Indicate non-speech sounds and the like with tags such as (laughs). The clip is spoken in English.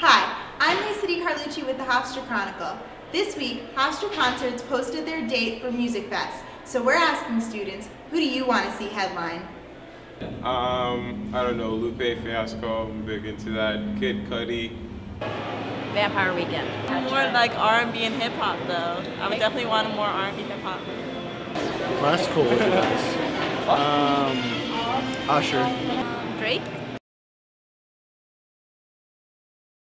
Hi, I'm Lisa Carlucci with the Hofstra Chronicle. This week, Hofstra Concerts posted their date for Music Fest. So we're asking students, who do you want to see headline? Um, I don't know, Lupe Fiasco, I'm big into that. Kid Cudi. Vampire Weekend. More like R&B and hip hop though. I would definitely want more R&B hip hop. Well, that's cool. (laughs) Um, Usher. Drake?